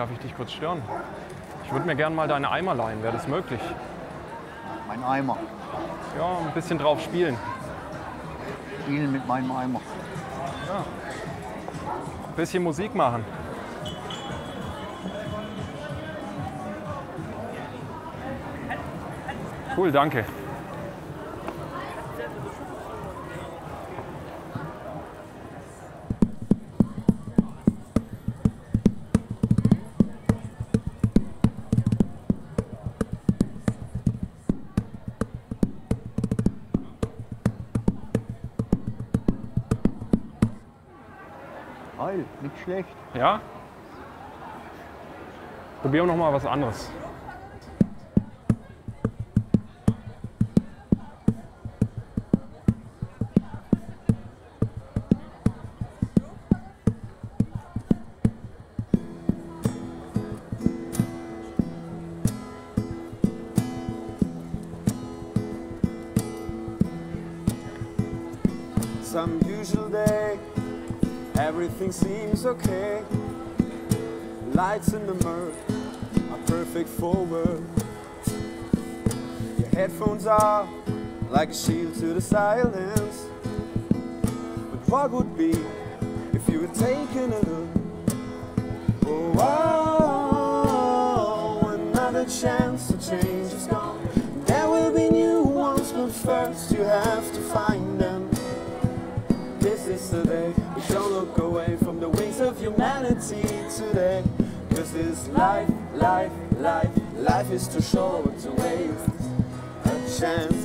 darf ich dich kurz stören? Ich würde mir gerne mal deine Eimer leihen, wäre das möglich? Mein Eimer. Ja, ein bisschen drauf spielen. Spielen mit meinem Eimer. Ein bisschen Musik machen. Cool, danke. Heil, nicht schlecht. Ja? Probieren wir noch mal was anderes. Some usual day, everything seems okay. Lights in the mirror are perfect for work. Your headphones are like a shield to the silence. But what would be if you were taking a look? Oh, wow, another chance to change is gone. There will be new ones, but first you have to find them. This is the day we don't look away from the wings of humanity today. Cause this life, life, life, life is too short to waste a chance.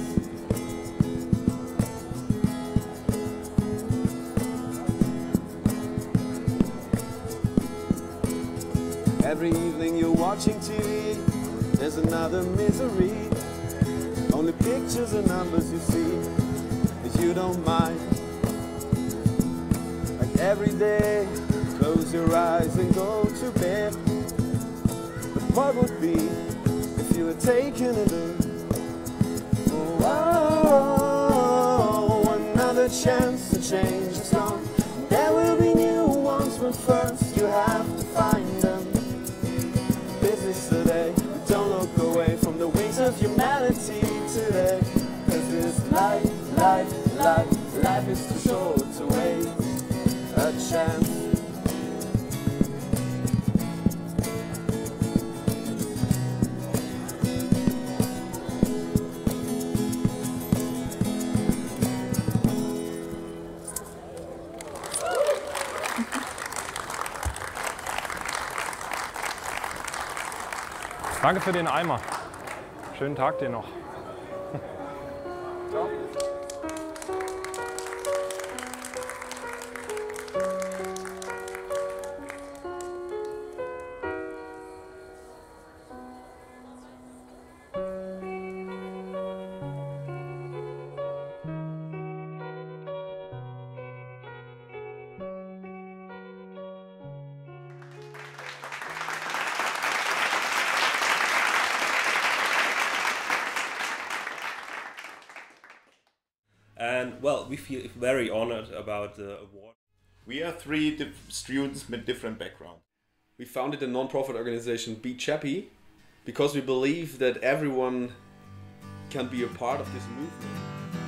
Every evening you're watching TV, there's another misery. Only pictures and numbers you see, that you don't mind. Every day, close your eyes and go to bed. But what would be if you had taken a look? Oh, another chance to change is gone. There will be new ones, but first you have to find them. This is the day, don't look away from the wings of humanity chance. Danke für den Eimer. Schönen Tag dir noch. And well, we feel very honored about the award. We are three diff- students with different backgrounds. We founded a non-profit organization, Be japy, because we believe that everyone can be a part of this movement.